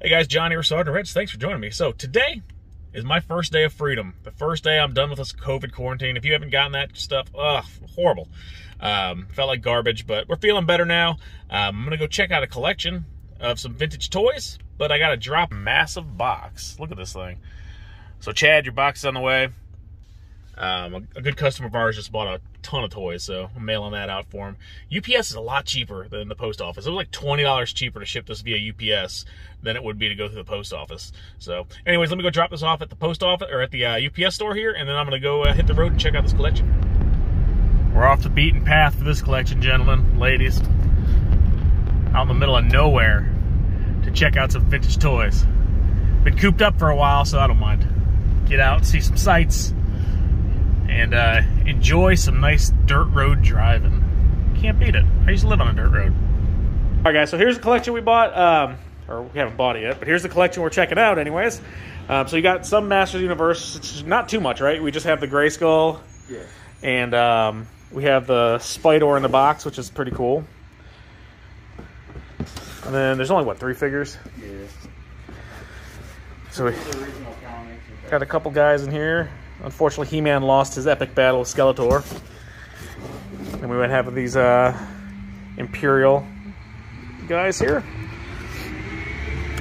Hey guys, Johnny Sarge and Red's. Thanks for joining me. So today is my first day of freedom. The first day I'm done with this COVID quarantine. If you haven't gotten that stuff, ugh, horrible. Um, felt like garbage, but we're feeling better now. Um, I'm gonna go check out a collection of some vintage toys, but I gotta drop a massive box. Look at this thing. So Chad, your box is on the way. Um, a, a, good customer of ours just bought a ton of toys, so I'm mailing that out for him. UPS is a lot cheaper than the post office. It was like $20 cheaper to ship this via UPS than it would be to go through the post office. So, anyways, let me go drop this off at the post office or at the uh, UPS store here, and then I'm gonna go uh, hit the road and check out this collection. We're off the beaten path for this collection, gentlemen, ladies. Out in the middle of nowhere to check out some vintage toys. Been cooped up for a while, so I don't mind. Get out, see some sights and uh, enjoy some nice dirt road driving. Can't beat it. I used to live on a dirt road. All right, guys, so here's the collection we bought. Um, or we haven't bought it yet, but here's the collection we're checking out anyways. Um, so you got some Masters Universe. It's not too much, right? We just have the Grayskull. Yeah. And um, we have the Spydor in the box, which is pretty cool. And then there's only, what, three figures? Yeah. So we got a couple guys in here. Unfortunately, He-Man lost his epic battle with Skeletor. And we would have these uh, Imperial guys here.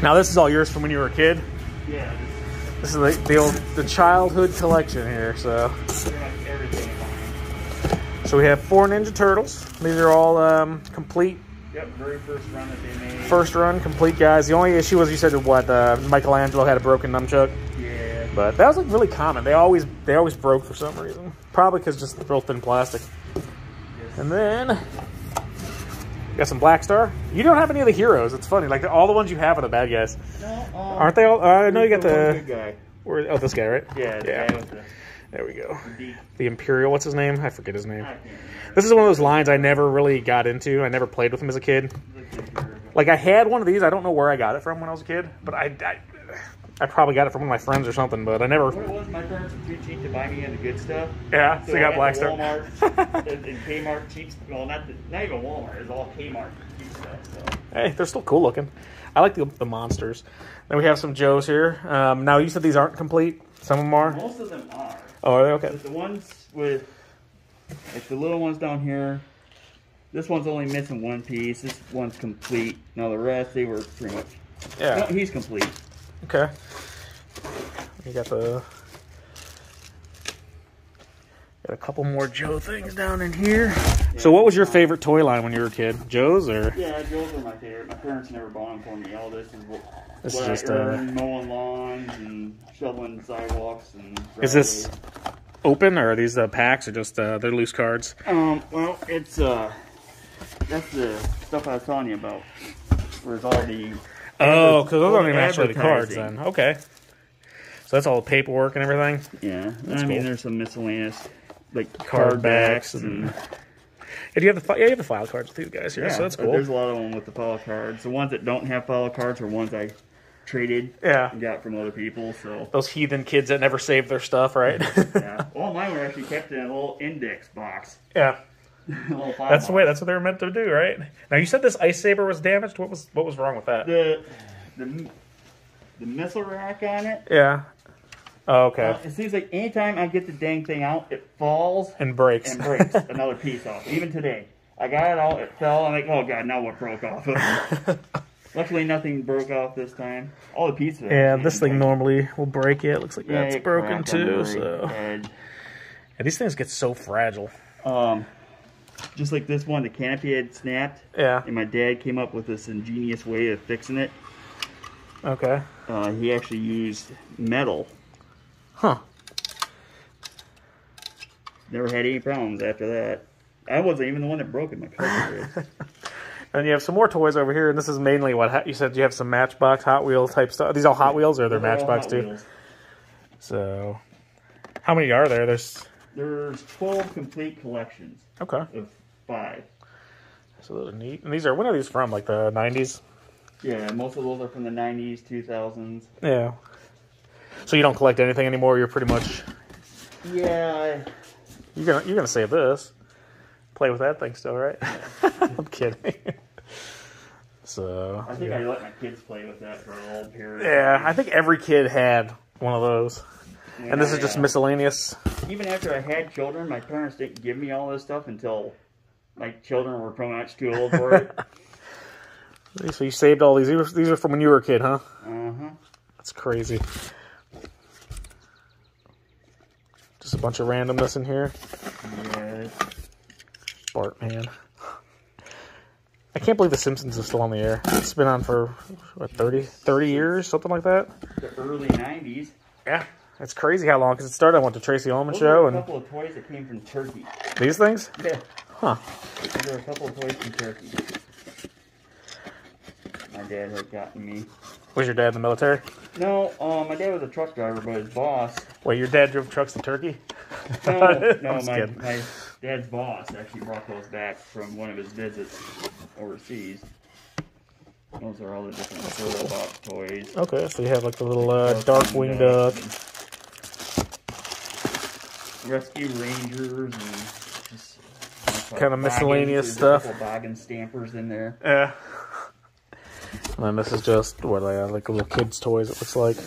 Now, this is all yours from when you were a kid. Yeah. This is the, the old the childhood collection here. So, so we have four Ninja Turtles. These are all um, complete. Yep, very first run that they made. First run, complete guys. The only issue was you said what uh, Michelangelo had a broken nunchuck. But that was like really common. They always they always broke for some reason. Probably because just built in plastic. And then got some Blackstar. You don't have any of the heroes. It's funny. Like all the ones you have are the bad guys, No, um, aren't they? All? Uh, I know you got the the. good guy. Where, oh, this guy, right? Yeah, Yeah. the, There we go. the. Imperial. What's his name? I forget his name. I can't remember. This is one of those lines I never really got into. I never played with him as a kid. Like I had one of these. I don't know where I got it from when I was a kid, but I, I, I probably got it from one of my friends or something. But I never. What it was, my parents were too cheap to buy me into good stuff. Yeah, so, you I got Blackstar. Walmart and, Kmart cheap. Well, not the, not even Walmart. It's all Kmart cheap stuff. So. Hey, they're still cool looking. I like the, the monsters. Then we have some Joes here. Um, now you said these aren't complete. Some of them are. Most of them are. Oh, are they okay? But the ones with, like the little ones down here, this one's only missing one piece. This one's complete. Now the rest, they were pretty much. No, Yeah. he's complete. Okay. You got the. Got a couple more Joe things down in here. So, what was your favorite toy line when you were a kid? Joe's or? Yeah, Joe's are my favorite. My parents never bought them for me. All this is what, This what is just, I uh, earned, mowing lawns and shoveling sidewalks and. Is this open or are these uh, packs or just uh, they're loose cards? Um. Well, it's uh. That's the stuff I was telling you about. Where's all the Oh, because those all aren't the even actually the cards then. Okay. So that's all the paperwork and everything. yeah. That's I mean, cool. there's some miscellaneous like Card card backs backs and- and And you have the fi- yeah, you have the file cards with these guys here, so that's cool. There's a lot of them with the file cards. The ones that don't have file cards are ones I traded Yeah. and got from other people. So Those heathen kids that never saved their stuff, right? yeah, all mine were actually kept in a little index box. yeah. A little file That's the way. That's what they were meant to do, right? Now you said this ice saber was damaged. What was what was wrong with that? the the the missile rack on it. Yeah. Oh, okay. uh, it seems like anytime I get the dang thing out, it falls and breaks. and breaks another piece off. Even today, I got it out, it fell. I'm like, oh god, now what broke off? Luckily, nothing broke off this time. All the pieces. yeah, this thing thing. normally will break it. Looks like Yeah, that's broken cracked on the too. So edge. yeah, these things get so fragile. Um, just like this one, the canopy had snapped, Yeah. and my dad came up with this ingenious way of fixing it. Okay. Uh, he actually used metal. Huh. Never had any problems after that. I wasn't even the one that broke it. My cousin did. And you have some more toys over here, and this is mainly what ha- you said. You have some Matchbox, Hot Wheel type stuff. Are these all Hot Wheels, or they're They're Matchbox too? Wheels. So, how many are there? There's There's 12 complete collections okay. of five. Are neat. And these are when are these from? Like the '90s? Yeah, most of those are from the 90s, 2000s. Yeah. So you don't collect anything anymore. You're pretty much Yeah, you're gonna you're gonna save this. Play with that thing still, right? I'm kidding. So I think I let my kids play with that for a little period. yeah, I think every kid had one of those. When And this I, is just uh, miscellaneous. Even after I had children, my parents didn't give me all this stuff until my children were pretty much too old for it. So you saved all these. These are, from when you were a kid, huh? uh huh. That's crazy. Just a bunch of randomness in here. Yeah. Bart, man. I can't believe The Simpsons is still on the air. It's been on for, what, 30, 30 years? Something like that? The early '90s. Yeah. It's crazy how long, because it started, I went to Tracey Ullman Those show, were a and couple of toys that came from Turkey. these things? Yeah. Huh. Those were a couple of toys from Turkey. My dad had gotten me. Was your dad in the military? No, um, my dad was a truck driver, but his boss. Wait, your dad drove trucks to Turkey? No, no, my, kidding. my dad's boss actually brought those back from one of his visits overseas. Those are all the different Turtle Box toys. Okay, so you have like the little uh, Darkwing Duck. Rescue Rangers and just Kinda miscellaneous stuff. Boglin stampers in there. Yeah. And then this is just, what, uh, like a little kids' toys, it looks like.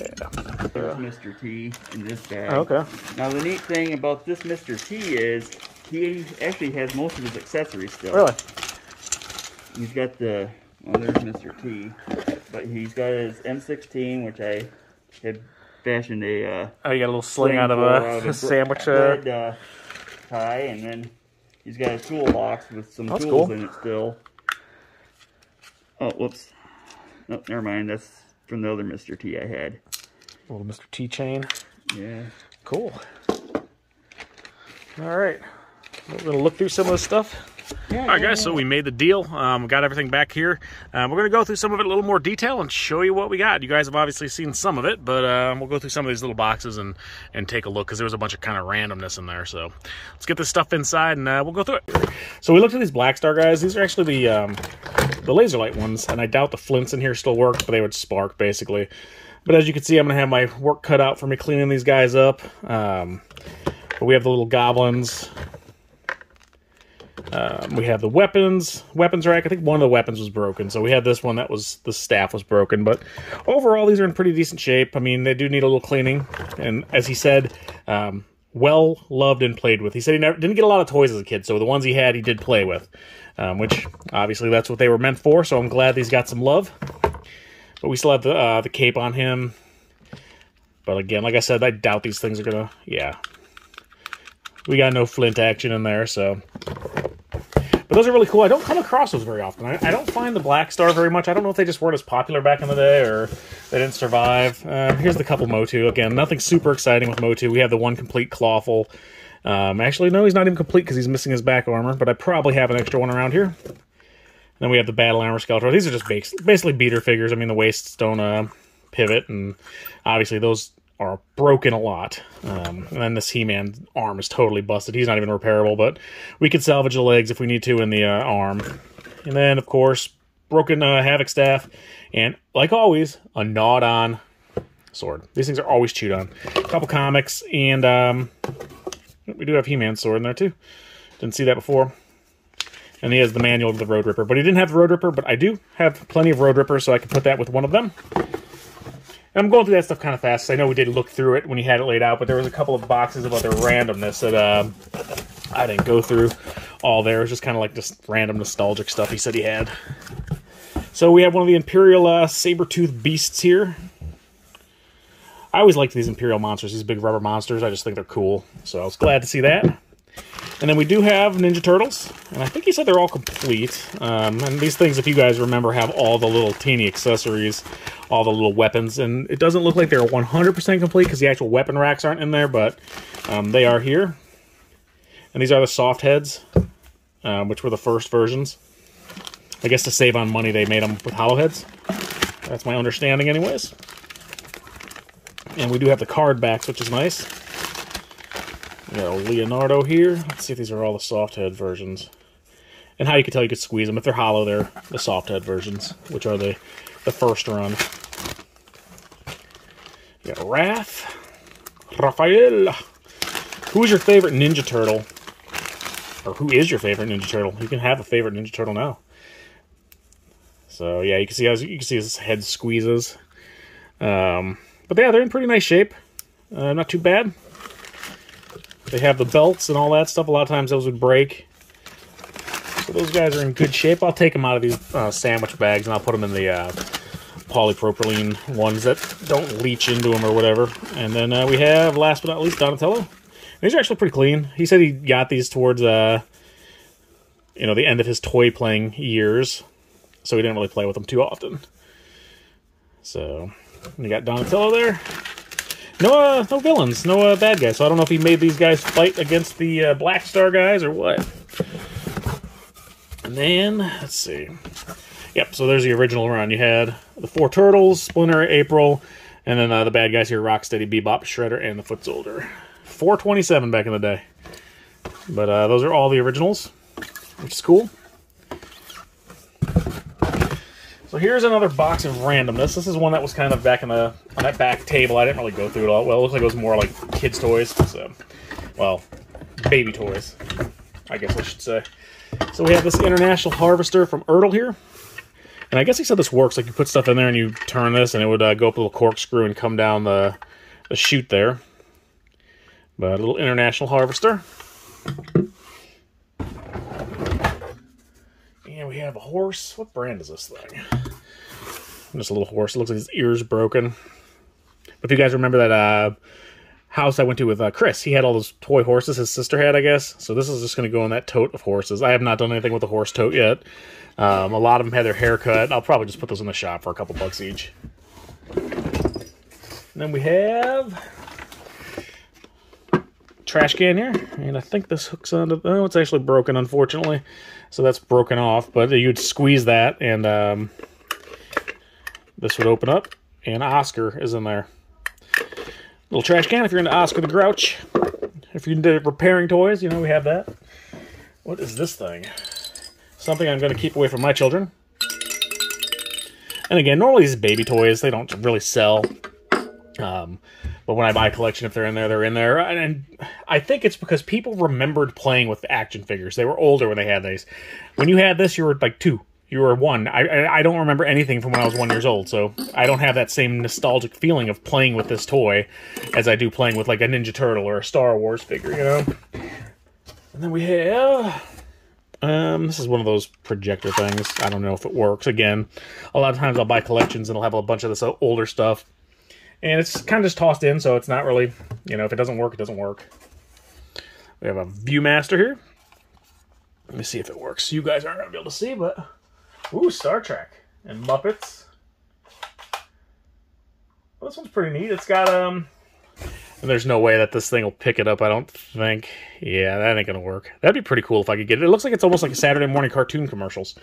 Yeah. There's Mr. T in this bag. Okay. Now the neat thing about this Mr. T is he actually has most of his accessories still. Really? He's got the well, there's Mr. T, but he's got his M16, which I had fashioned a uh, Oh, you got a little sling out of for a, sandwich. Bread, uh, tie, and then he's got a toolbox with some tools cool. in it still. Oh, whoops. No, never mind. That's from the other Mr. T I had. little Mr. T chain. Yeah. Cool. All right. We're going to look through some of this stuff. Yeah. All right, guys, so we made the deal. Um, got everything back here. Um, we're going to go through some of it in a little more detail and show you what we got. You guys have obviously seen some of it, but um, we'll go through some of these little boxes and, and take a look because there was a bunch of kind of randomness in there. So let's get this stuff inside and uh, we'll go through it. So we looked at these Blackstar guys. These are actually the, um, the laser light ones, and I doubt the flints in here still work, but they would spark basically. But as you can see, I'm going to have my work cut out for me cleaning these guys up. Um, but we have the little goblins. Um, we have the weapons, weapons rack. I think one of the weapons was broken, so we had this one that was the staff was broken. But overall, these are in pretty decent shape. I mean, they do need a little cleaning, and as he said, um, well loved and played with. He said he never didn't get a lot of toys as a kid, so the ones he had, he did play with, um, which obviously that's what they were meant for. So I'm glad these got some love. But we still have the uh, the cape on him. But again, like I said, I doubt these things are gonna. Yeah, we got no flint action in there, so but those are really cool. I don't come across those very often. I, I don't find the Blackstar very much. I don't know if they just weren't as popular back in the day or they didn't survive. Uh, here's the couple Motu. Again, nothing super exciting with Motu. We have the one complete Clawful. Um, actually, no, he's not even complete because he's missing his back armor, but I probably have an extra one around here. Then we have the Battle Armor Skeletor. These are just basically beater figures. I mean, the waists don't uh, pivot, and obviously those are broken a lot. Um, and then this He-Man arm is totally busted. He's not even repairable, but we could salvage the legs if we need to in the uh, arm. And then, of course, broken uh, Havoc staff, and like always, a gnawed-on sword. These things are always chewed on. A couple comics, and um, we do have He-Man sword in there too. Didn't see that before. And he has the manual of the Road Ripper, but he didn't have the Road Ripper. But I do have plenty of Road Ripper, so I can put that with one of them. And I'm going through that stuff kind of fast. I know we did look through it when he had it laid out, but there was a couple of boxes of other randomness that um, I didn't go through all there. It was just kind of like just random nostalgic stuff he said he had. So we have one of the Imperial uh, saber-tooth beasts here. I always liked these Imperial monsters, these big rubber monsters. I just think they're cool. So I was glad to see that. And then we do have Ninja Turtles, and I think he said they're all complete. Um, and these things, if you guys remember, have all the little teeny accessories, all the little weapons, and it doesn't look like they're 100% complete because the actual weapon racks aren't in there, but um, they are here. And these are the soft heads, um, which were the first versions. I guess to save on money, they made them with hollow heads. That's my understanding, anyways. And we do have the card backs, which is nice. We got Leonardo here. Let's see if these are all the soft head versions. And how you can tell you could squeeze them. If they're hollow, they're the soft head versions, which are the, the first run. Got Raph. Raphael. Who is your favorite Ninja Turtle? Or who is your favorite Ninja Turtle? You can have a favorite Ninja Turtle now. So yeah, you can see as you can see his head squeezes. Um, but yeah, they're in pretty nice shape. Uh, not too bad. They have the belts and all that stuff. A lot of times those would break. So those guys are in good shape. I'll take them out of these uh, sandwich bags and I'll put them in the uh, polypropylene ones that don't leach into them or whatever. And then uh, we have, last but not least, Donatello. These are actually pretty clean. He said he got these towards, uh, you know, the end of his toy playing years. So he didn't really play with them too often. So, we got Donatello there. No, uh, no villains, no uh, bad guys. So I don't know if he made these guys fight against the uh, Blackstar guys or what. And then, let's see. Yep, so there's the original run. You had the four turtles, Splinter, April, and then uh, the bad guys here, Rocksteady, Bebop, Shredder, and the Foot Soldier. 427 back in the day. But uh, those are all the originals, which is cool. So here's another box of randomness. This is one that was kind of back in the on that back table. I didn't really go through it all. Well, it looks like it was more like kids' toys. So, well, baby toys, I guess I should say. So we have this International Harvester from Ertl here. And I guess he said this works. Like you put stuff in there and you turn this and it would uh, go up a little corkscrew and come down the, the chute there. But a little International Harvester. And we have a horse. What brand is this thing? Just a little horse. It looks like his ear's broken. But if you guys remember that uh, house I went to with uh, Chris, he had all those toy horses his sister had, I guess. So this is just going to go in that tote of horses. I have not done anything with the horse tote yet. Um, a lot of them had their hair cut. I'll probably just put those in the shop for a couple bucks each. And then we have trash can here, and I think this hooks onto. Oh, it's actually broken, unfortunately. So that's broken off. But you'd squeeze that, and um, this would open up, and Oscar is in there. Little trash can if you're into Oscar the Grouch. If you're into repairing toys, you know we have that. What is this thing? Something I'm going to keep away from my children. And again, normally these baby toys, they don't really sell. Um, but when I buy a collection, if they're in there, they're in there. And I think it's because people remembered playing with action figures. They were older when they had these. When you had this, you were like two. You were one. I I don't remember anything from when I was one years old, so I don't have that same nostalgic feeling of playing with this toy as I do playing with like a Ninja Turtle or a Star Wars figure, you know. And then we have um, this is one of those projector things. I don't know if it works. Again, a lot of times I'll buy collections and I'll have a bunch of this older stuff. And it's kind of just tossed in, so it's not really, you know, if it doesn't work, it doesn't work. We have a Viewmaster here. Let me see if it works. You guys aren't to be able to see, but... Ooh, Star Trek. And Muppets. Well, this one's pretty neat. It's got, um... And there's no way that this thing will pick it up, I don't think. Yeah, that ain't gonna work. That'd be pretty cool if I could get it. It looks like it's almost like a Saturday morning cartoon commercials.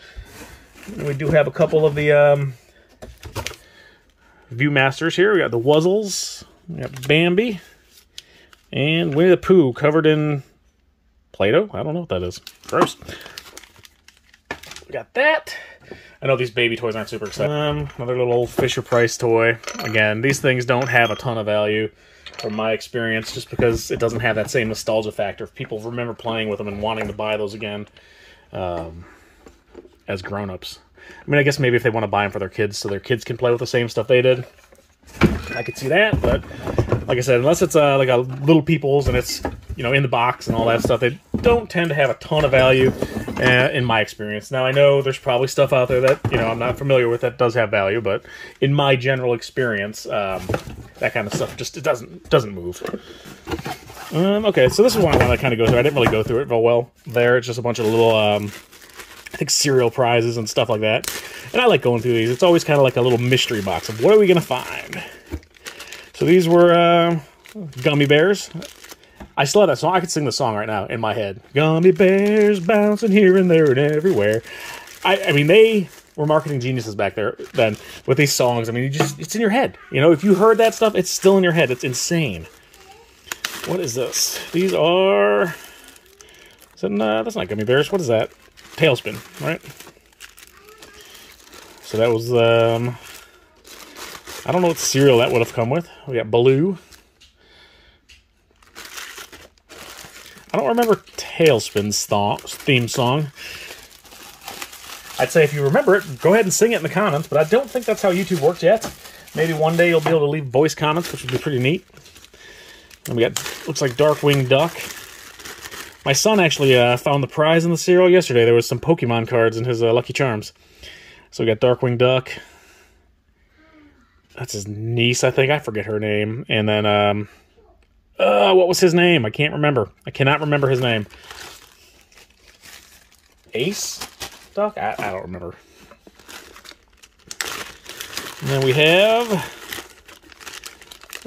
And we do have a couple of the um, Viewmasters here. We got the Wuzzles, we got Bambi, and Winnie the Pooh covered in Play-Doh. I don't know what that is. Gross. We got that. I know these baby toys aren't super exciting. Um, another little old Fisher Price toy. Again, these things don't have a ton of value from my experience, just because it doesn't have that same nostalgia factor. If people remember playing with them and wanting to buy those again um, as grown-ups. I mean, I guess maybe if they want to buy them for their kids so their kids can play with the same stuff they did, I could see that. But like I said, unless it's uh, like a Little People's and it's you know in the box and all that stuff, they don't tend to have a ton of value uh, in my experience. Now I know there's probably stuff out there that you know I'm not familiar with that does have value, but in my general experience, um, that kind of stuff just it doesn't doesn't move. Um, okay, so this is one to kind of go through. I didn't really go through it real well there. It's just a bunch of little, um, I think, cereal prizes and stuff like that. And I like going through these. It's always kind of like a little mystery box of what are we going to find. So these were uh, gummy bears. I still have that song. I could sing the song right now in my head. Gummy bears bouncing here and there and everywhere. I, I mean, they were marketing geniuses back there then with these songs. I mean, you just it's in your head. You know, if you heard that stuff, it's still in your head. It's insane. What is this? These are. Is that, uh, that's not gummy bears. What is that? TaleSpin, right? So that was. um I don't know what cereal that would have come with. We got Baloo. I don't remember TaleSpin's theme song. I'd say if you remember it, go ahead and sing it in the comments, but I don't think that's how YouTube works yet. Maybe one day you'll be able to leave voice comments, which would be pretty neat. And we got, looks like Darkwing Duck. My son actually uh, found the prize in the cereal yesterday. There was some Pokemon cards in his uh, Lucky Charms. So we got Darkwing Duck. That's his niece, I think. I forget her name. And then, um, uh, what was his name? I can't remember. I cannot remember his name. Ace Duck? I, I don't remember. And then we have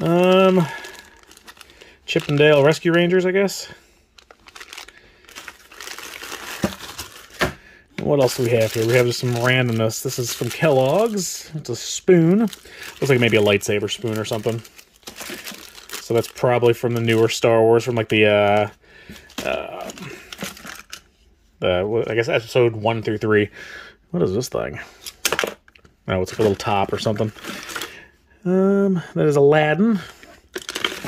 um Chip 'n Dale Rescue Rangers, I guess. What else do we have here? We have just some randomness. This is from Kellogg's. It's a spoon. Looks like maybe a lightsaber spoon or something. So that's probably from the newer Star Wars, from like the, uh, uh, the I guess episode one through three. What is this thing? Oh, it's like a little top or something. Um, that is Aladdin.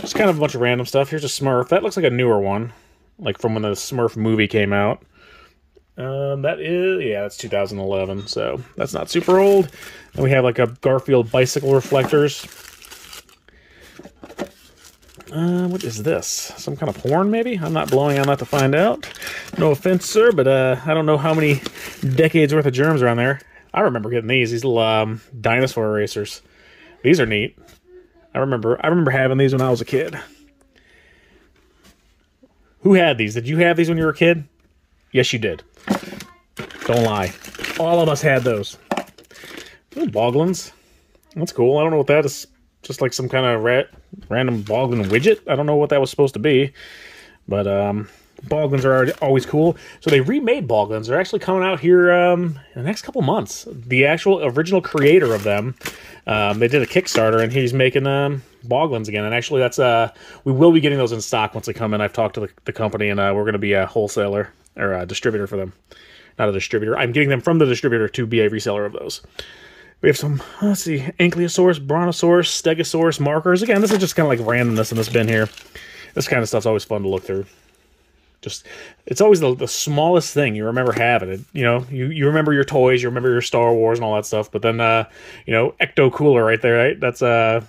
Just kind of a bunch of random stuff. Here's a Smurf. That looks like a newer one, like from when the Smurf movie came out. Um, that is, yeah, that's 2011, so that's not super old. And we have like a Garfield bicycle reflectors. Uh, what is this? Some kind of porn, maybe? I'm not blowing on that to find out. No offense, sir, but uh, I don't know how many decades worth of germs are on there. I remember getting these. These little um, dinosaur erasers. These are neat. I remember. I remember having these when I was a kid. Who had these? Did you have these when you were a kid? Yes, you did. Don't lie. All of us had those. Boglins. That's cool. I don't know what that is. Just like some kind of rat, random Boglin widget. I don't know what that was supposed to be. But um, Boglins are always cool. So they remade Boglins. They're actually coming out here um, in the next couple months. The actual original creator of them, um, they did a Kickstarter, and he's making um, Boglins again. And actually, that's uh, we will be getting those in stock once they come in. I've talked to the, the company, and uh, we're going to be a wholesaler or a distributor for them. Not a distributor. I'm getting them from the distributor to be a reseller of those. We have some, let's see, Ankylosaurus, Brontosaurus, Stegosaurus markers. Again, this is just kind of like randomness in this bin here. This kind of stuff's always fun to look through. Just, it's always the, the smallest thing you remember having. It, you know, you, you remember your toys, you remember your Star Wars and all that stuff. But then, uh, you know, Ecto Cooler right there, right? That's a uh,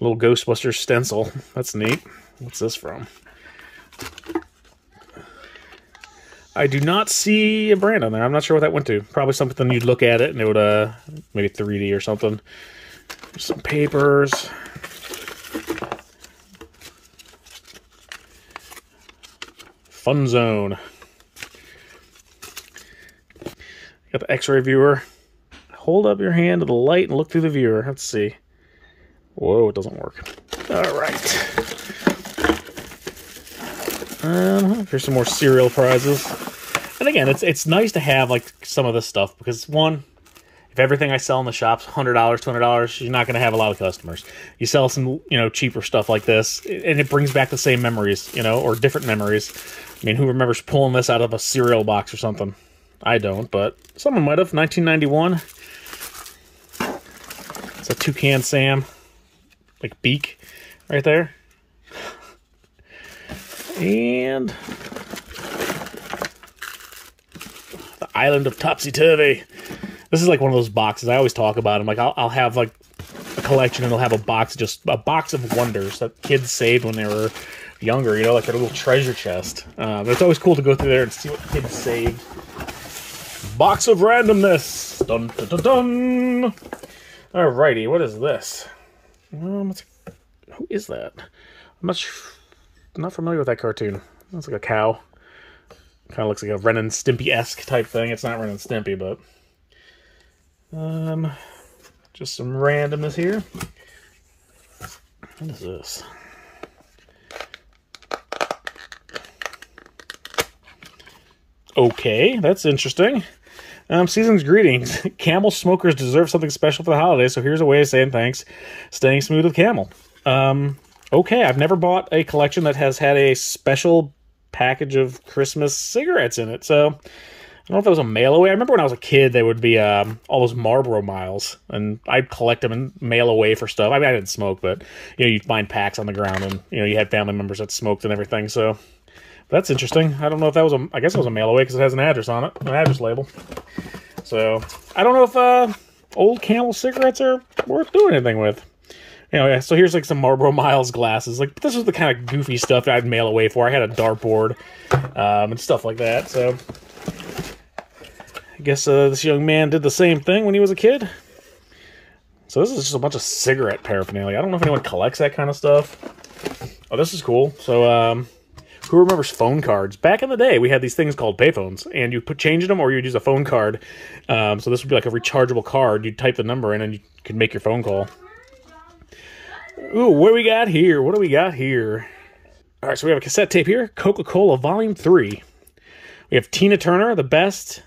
little Ghostbusters stencil. That's neat. What's this from? I do not see a brand on there. I'm not sure what that went to. Probably something you'd look at it and it would, uh, maybe 3D or something. Some papers. Fun Zone. Got the X-ray viewer. Hold up your hand to the light and look through the viewer. Let's see. Whoa, it doesn't work. All right. Um, here's some more cereal prizes. And again, it's it's nice to have like some of this stuff because one, if everything I sell in the shop's hundred dollars, two hundred dollars, you're not going to have a lot of customers. You sell some you know cheaper stuff like this, and it brings back the same memories, you know, or different memories. I mean, who remembers pulling this out of a cereal box or something? I don't, but someone might have. 1991. It's a toucan Sam, like beak, right there. And the island of Topsy Turvy. This is like one of those boxes I always talk about. I'm like, I'll, I'll have like a collection and they'll have a box, just a box of wonders that kids saved when they were younger, you know, like a little treasure chest. Um, it's always cool to go through there and see what kids saved. Box of randomness. Dun dun dun dun. Alrighty, what is this? Um, who is that? I'm not sure. Not familiar with that cartoon. Looks like a cow. Kind of looks like a Ren and Stimpy esque type thing. It's not Ren and Stimpy, but um, just some randomness here. What is this? Okay, that's interesting. Um, season's greetings. Camel smokers deserve something special for the holiday, so here's a way of saying thanks. Staying smooth with Camel. Um, okay, I've never bought a collection that has had a special package of Christmas cigarettes in it. So I don't know if that was a mail away. I remember when I was a kid, they would be um, all those Marlboro miles, and I'd collect them and mail away for stuff. I mean, I didn't smoke, but you know, you'd find packs on the ground, and you know, you had family members that smoked and everything. So That's interesting. I don't know if that was a. I guess it was a mail away because it has an address on it, an address label. So I don't know if uh, old Camel cigarettes are worth doing anything with. Anyway, so here's like some Marlboro Miles glasses. Like this was the kind of goofy stuff that I'd mail away for. I had a dartboard um, and stuff like that. So I guess uh, this young man did the same thing when he was a kid. So this is just a bunch of cigarette paraphernalia. I don't know if anyone collects that kind of stuff. Oh, this is cool. So, um, who remembers phone cards? Back in the day, we had these things called payphones, and you put change in them, or you'd use a phone card. Um, so this would be like a rechargeable card. You'd type the number in, and you could make your phone call. Ooh, what do we got here? What do we got here? All right, so we have a cassette tape here, Coca-Cola Volume 3. We have Tina Turner, The Best,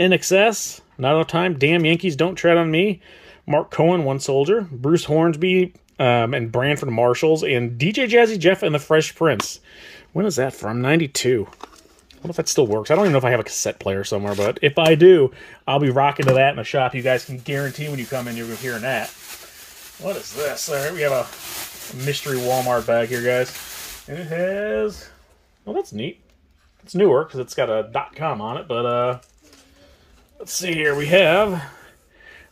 INXS, Not Enough Time, Damn Yankees, Don't Tread on Me, Mark Cohen, One Soldier, Bruce Hornsby, um, and Branford Marsalis, and DJ Jazzy Jeff and the Fresh Prince. When is that from? 92. I wonder if that still works. I don't even know if I have a cassette player somewhere, but if I do, I'll be rocking to that in the shop. You guys can guarantee when you come in, you're hearing that. What is this? All right, we have a mystery Walmart bag here, guys. And it has... Well, that's neat. It's newer because it's got a .com on it, but uh, let's see here. We have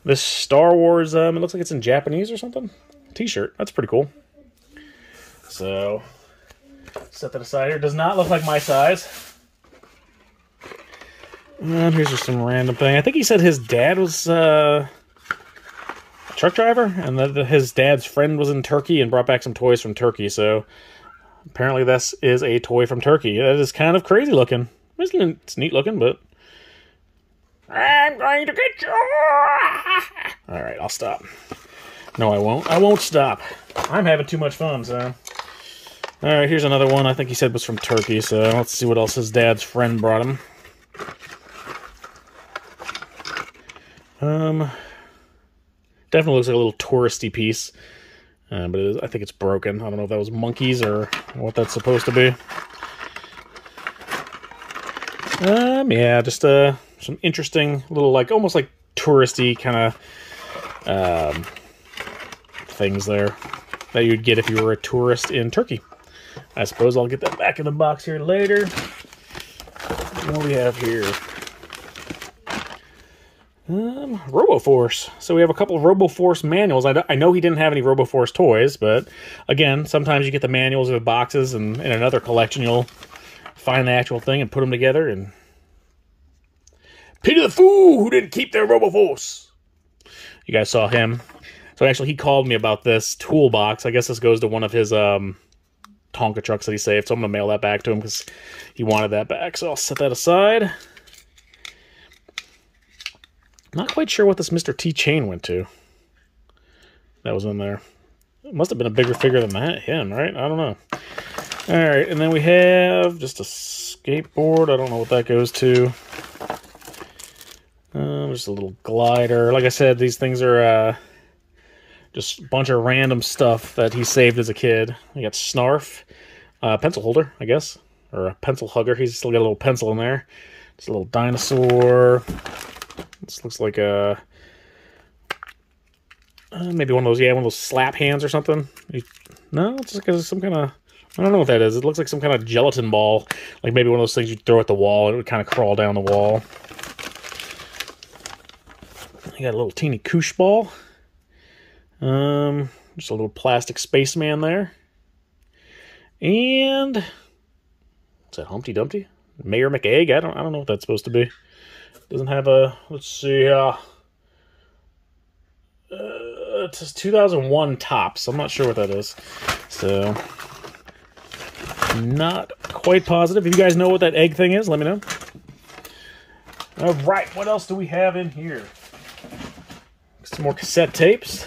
this Star Wars. Um, it looks like it's in Japanese or something. T-shirt. That's pretty cool. So set that aside here. Does not look like my size. And here's just some random thing. I think he said his dad was uh, truck driver, and that his dad's friend was in Turkey and brought back some toys from Turkey. So apparently, this is a toy from Turkey. That is kind of crazy looking. It's neat looking, but I'm going to get you. All right, I'll stop. No, I won't. I won't stop. I'm having too much fun, so. All right, here's another one. I think he said was from Turkey, so let's see what else his dad's friend brought him. Um, definitely looks like a little touristy piece, uh, but I think it's broken. I don't know if that was monkeys or what that's supposed to be. Um, yeah, just uh, some interesting little, like, almost like touristy kind of um, things there that you'd get if you were a tourist in Turkey. I suppose I'll get that back in the box here later. What do we have here? Um, RoboForce. So we have a couple of RoboForce manuals. I, I know he didn't have any RoboForce toys, but again, sometimes you get the manuals or the boxes, and in another collection you'll find the actual thing and put them together. And pity the fool who didn't keep their RoboForce. You guys saw him. So actually, he called me about this toolbox. I guess this goes to one of his um, Tonka trucks that he saved. So I'm to mail that back to him because he wanted that back. So I'll set that aside. Not quite sure what this Mr. T chain went to. That was in there. It must have been a bigger figure than that. Him, right? I don't know. All right, and then we have just a skateboard. I don't know what that goes to. Um, just a little glider. Like I said, these things are uh, just a bunch of random stuff that he saved as a kid. We got Snarf, uh, pencil holder, I guess, or a pencil hugger. He's still got a little pencil in there. Just a little dinosaur. This looks like a uh, maybe one of those, yeah, one of those slap hands or something. No, it's like some kind of I don't know what that is. It looks like some kind of gelatin ball, like maybe one of those things you throw at the wall. It would kind of crawl down the wall. You got a little teeny koosh ball. Um, just a little plastic spaceman there. And is that Humpty Dumpty? Mayor McEgg? I don't I don't know what that's supposed to be. Doesn't have a let's see uh, uh it's 2001 tops. I'm not sure what that is. So not quite positive. If you guys know what that egg thing is, let me know. All right, what else do we have in here? Some more cassette tapes.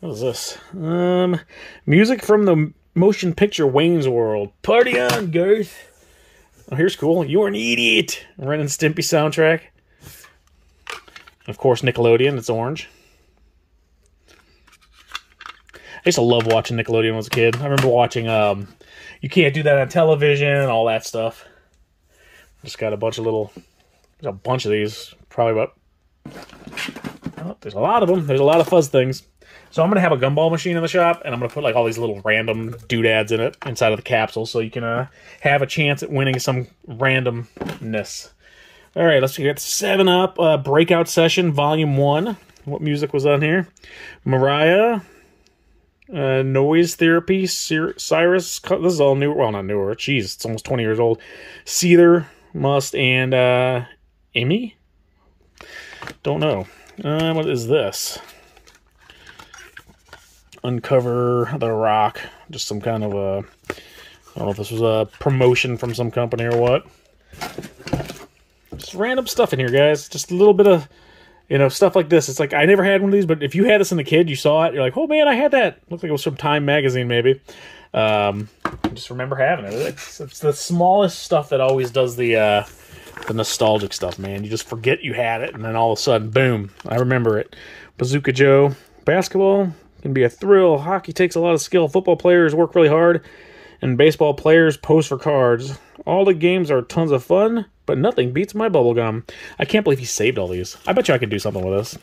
What is this? Um, music from the motion picture Wayne's World. Party on, Garth. Oh, here's cool. You're an idiot. And Stimpy soundtrack. Of course, Nickelodeon. It's orange. I used to love watching Nickelodeon when I was a kid. I remember watching um, You Can't Do That on Television and all that stuff. Just got a bunch of little... There's a bunch of these. Probably about... Oh, there's a lot of them. There's a lot of fuzz things. So I'm gonna have a gumball machine in the shop, and I'm gonna put like all these little random doodads in it inside of the capsule, so you can uh, have a chance at winning some randomness. All right, let's get Seven Up uh, Breakout Session Volume One. What music was on here? Mariah, uh, Noise Therapy, Cyrus. This is all new. Well, not newer. Jeez, it's almost 20 years old. Seether, Must, and uh, Amy. Don't know. Uh, what is this? Uncover the Rock. Just some kind of a. I don't know if this was a promotion from some company or what. Just random stuff in here, guys. Just a little bit of, you know, stuff like this. It's like I never had one of these, but if you had this in the kid, you saw it, you're like, oh man, I had that. Looks like it was from Time magazine, maybe. Um, just remember having it. It's, it's the smallest stuff that always does the uh, the nostalgic stuff, man. You just forget you had it, and then all of a sudden, boom, I remember it. Bazooka Joe, basketball can be a thrill. Hockey takes a lot of skill. Football players work really hard, and baseball players pose for cards. All the games are tons of fun, but nothing beats my bubblegum. I can't believe he saved all these. I bet you I could do something with this.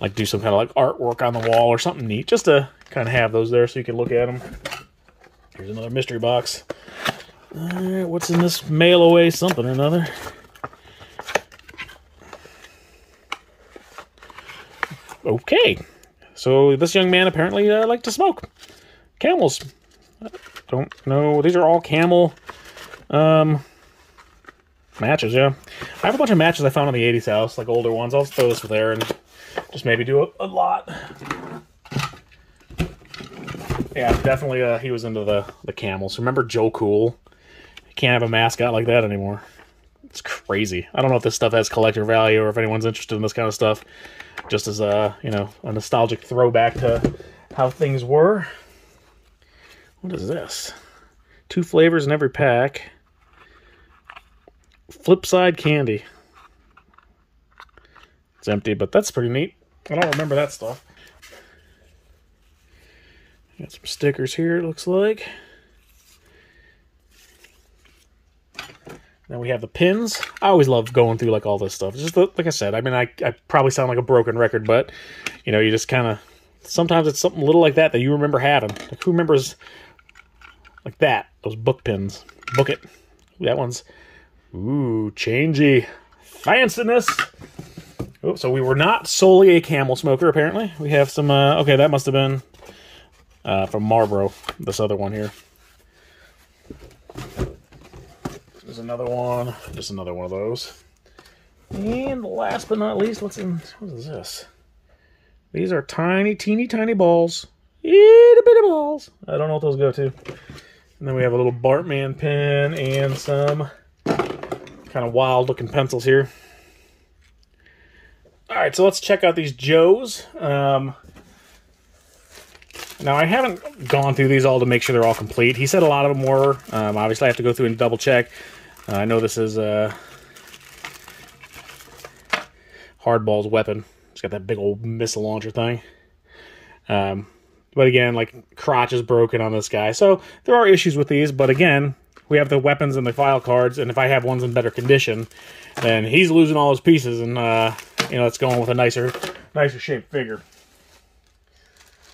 Like do some kind of like artwork on the wall or something neat, just to kind of have those there so you can look at them. Here's another mystery box. Alright, what's in this mail away something or another? Okay. So this young man apparently uh, liked to smoke. Camels. don't know. These are all camel um, matches, yeah. I have a bunch of matches I found on the 80s house, like older ones. I'll throw this there and just maybe do a, a lot. Yeah, definitely uh, he was into the, the camels. Remember Joe Cool? can't have a mascot like that anymore. It's crazy. I don't know if this stuff has collector value or if anyone's interested in this kind of stuff. Just as a, you know, a nostalgic throwback to how things were. What is this? Two flavors in every pack. Flipside candy. It's empty, but that's pretty neat. I don't remember that stuff. Got some stickers here, it looks like. Then we have the pins. I always love going through like all this stuff. Just like I said, I mean, I, I probably sound like a broken record, but you know, you just kind of sometimes it's something little like that that you remember having. Like who remembers like that? Those book pins. Book it. That one's ooh changey fanciness. Oh, so we were not solely a camel smoker. Apparently, we have some. Uh, okay, that must have been uh, from Marlboro. This other one here. Another one. Just another one of those. And last but not least, what's in what is this? These are tiny, teeny, tiny balls. Itty bitty balls. I don't know what those go to. And then we have a little Bartman pen and some kind of wild looking pencils here. All right, so let's check out these Joes. Um, now, I haven't gone through these all to make sure they're all complete. He said a lot of them were. Um, obviously, I have to go through and double check. Uh, I know this is uh, Hardball's weapon. It's got that big old missile launcher thing. Um, but again, like, crotch is broken on this guy. So there are issues with these, but again, we have the weapons and the file cards, and if I have ones in better condition, then he's losing all his pieces, and, uh, you know, it's going with a nicer, nicer shaped figure.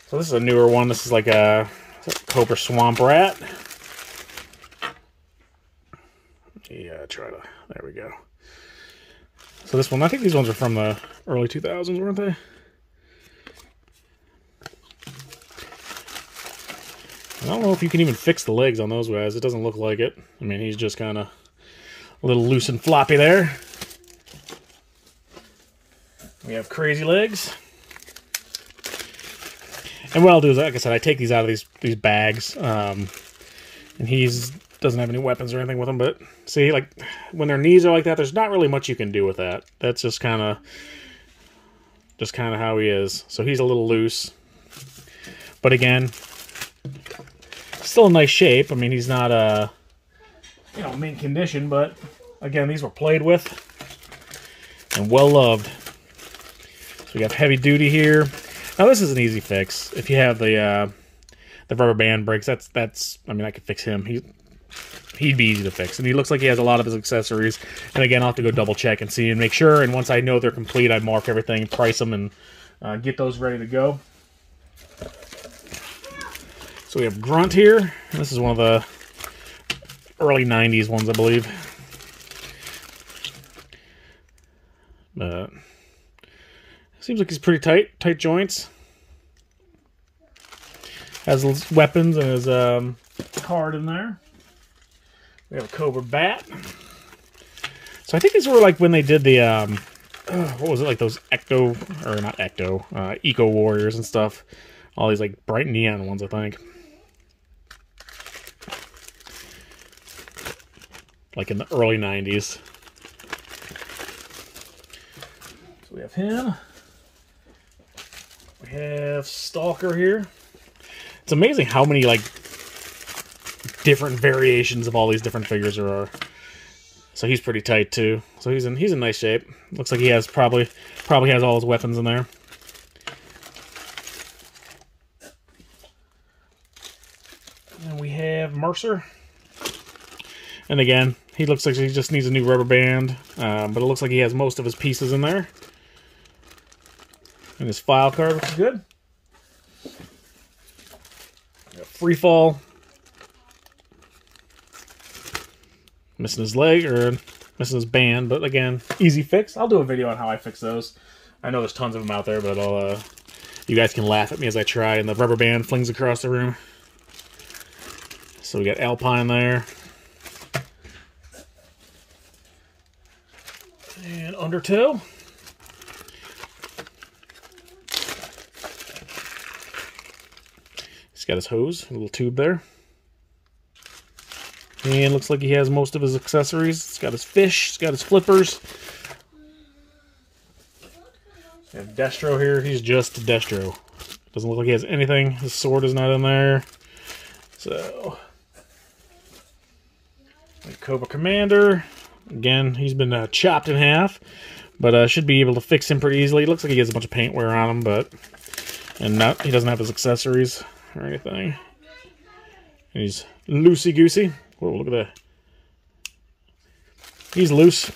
So this is a newer one. This is like a, a Cobra Swamp Rat. Try to. There we go. So this one, I think these ones are from the early 2000s, weren't they? I don't know if you can even fix the legs on those guys. It doesn't look like it. I mean, he's just kind of a little loose and floppy there. We have crazy legs. And what I'll do is, like I said, I take these out of these these bags. Um, and he's doesn't have any weapons or anything with him. But see, like when their knees are like that, there's not really much you can do with that. That's just kind of just kind of how he is. So he's a little loose. But again, still in nice shape. I mean, he's not uh, you know mint condition, but again, these were played with and well loved. So we got heavy duty here. Now this is an easy fix. If you have the uh, the rubber band breaks. that's that's. I mean, I could fix him. He he'd be easy to fix. And he looks like he has a lot of his accessories. And again, I'll have to go double check and see and make sure. And once I know they're complete, I mark everything, price them, and uh, get those ready to go. So we have Grunt here. This is one of the early 90s ones, I believe. But seems like he's pretty tight, tight joints. Has weapons and his um, card in there. We have a Cobra Bat. So I think these were like when they did the, um, what was it, like those Ecto, or not Ecto, uh, Eco Warriors and stuff. All these like bright neon ones, I think. Like in the early 90s. So we have him. We have Stalker here. It's amazing how many like different variations of all these different figures there are. So he's pretty tight too. So he's in he's in nice shape. Looks like he has probably probably has all his weapons in there. And we have Mercer. And again, he looks like he just needs a new rubber band, um, but it looks like he has most of his pieces in there. And his file card, which is good. Free fall. Missing his leg, or missing his band, but again, easy fix. I'll do a video on how I fix those. I know there's tons of them out there, but I'll, uh, you guys can laugh at me as I try, and the rubber band flings across the room. So we got Alpine there. And Undertow. He's got his hose, a little tube there. And looks like he has most of his accessories. He's got his fish, he's got his flippers. And Destro here, he's just Destro. Doesn't look like he has anything. His sword is not in there. So, Cobra Commander. Again, he's been uh, chopped in half, but uh, should be able to fix him pretty easily. Looks like he has a bunch of paint wear on him, but and not he doesn't have his accessories or anything. And he's loosey goosey. Whoa, look at that. He's loose.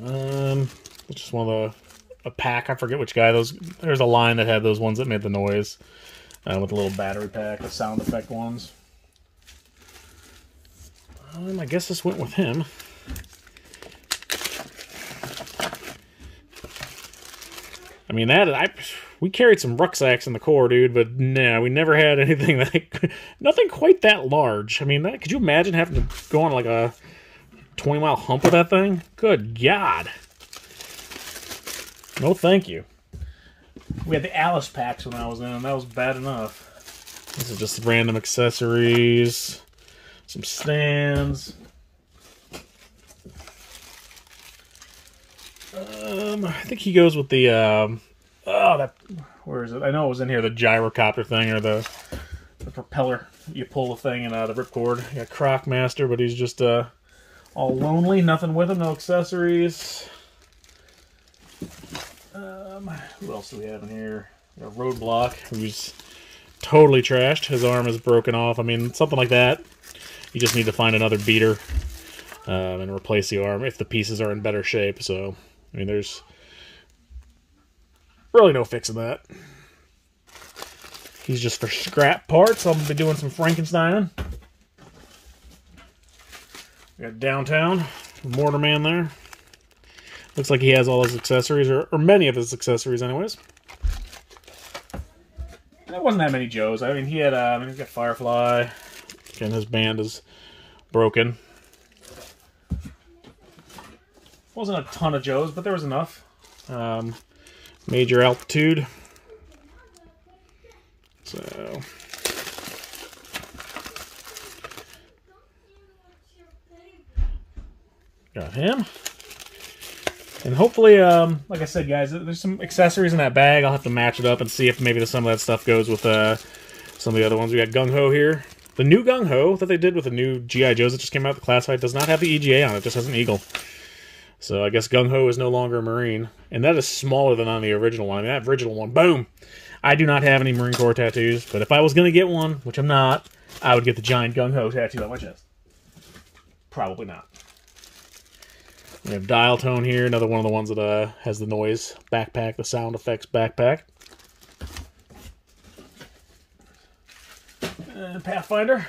Um, just one of the a pack. I forget which guy. Those there's a line that had those ones that made the noise uh, with a little battery pack, the sound effect ones. Um, I guess this went with him. I mean that I we carried some rucksacks in the Corps, dude, but nah, we never had anything that nothing quite that large. I mean, that, could you imagine having to go on like a 20 mile hump with that thing? Good God. No, thank you. We had the Alice packs when I was in, and that was bad enough. This is just random accessories, some stands. Um, I think he goes with the um, oh that where is it? I know it was in here the gyrocopter thing or the the propeller. You pull the thing and uh, the ripcord. You got Croc Master, but he's just uh all lonely, nothing with him, no accessories. Um, who else do we have in here? Roadblock, who's totally trashed. His arm is broken off. I mean, something like that. You just need to find another beater um, and replace the arm if the pieces are in better shape. So, I mean, there's really no fixing that. He's just for scrap parts. I'll be doing some Frankenstein. We got downtown, Mortar Man there. Looks like he has all his accessories, or, or many of his accessories, anyways. It wasn't that many Joes. I mean, he had, uh, I mean, he's got Firefly. Again, his band is broken. Wasn't a ton of Joes, but there was enough. Um, major altitude. So. Got him. And hopefully, um, like I said, guys, there's some accessories in that bag. I'll have to match it up and see if maybe some of that stuff goes with uh, some of the other ones. We got Gung Ho here. The new Gung Ho that they did with the new G.I. Joes that just came out, the classified, does not have the EGA on it. It just has an eagle. So I guess Gung Ho is no longer a Marine. And that is smaller than on the original one. I mean, that original one, boom! I do not have any Marine Corps tattoos, but if I was going to get one, which I'm not, I would get the giant gung ho tattoo on my chest. Probably not. We have dial tone here, another one of the ones that uh, has the noise backpack, the sound effects backpack. And Pathfinder.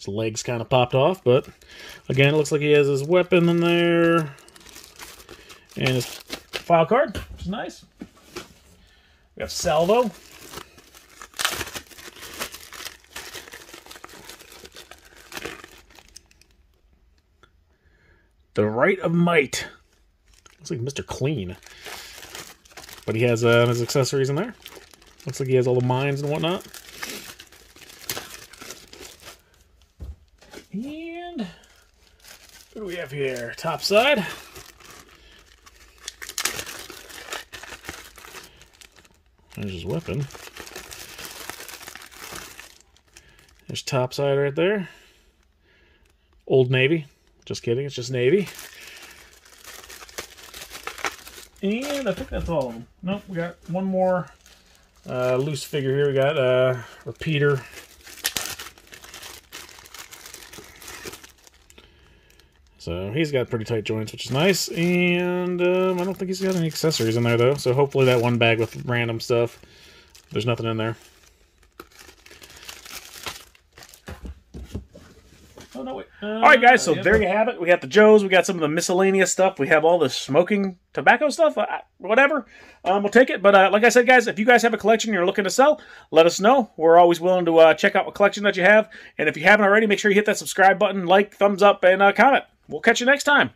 His legs kind of popped off, but again, it looks like he has his weapon in there. And his file card, which is nice. We have Salvo. The Right of Might. Looks like Mr. Clean. But he has uh, his accessories in there. Looks like he has all the mines and whatnot. And what do we have here? Top side. There's his weapon. There's top side right there. Old Navy. Just kidding, it's just Navy. And I think that's all of them. Nope, we got one more uh, loose figure here. We got uh, Repeater. So he's got pretty tight joints, which is nice. And um, I don't think he's got any accessories in there, though. So hopefully that one bag with random stuff, there's nothing in there. Oh, no, wait. Uh, all right, guys. So there you have it. We got the Joes. We got some of the miscellaneous stuff. We have all the smoking tobacco stuff. Uh, whatever. Um, we'll take it. But uh, like I said, guys, if you guys have a collection you're looking to sell, let us know. We're always willing to uh, check out what collection that you have. And if you haven't already, make sure you hit that subscribe button, like, thumbs up, and uh, comment. We'll catch you next time.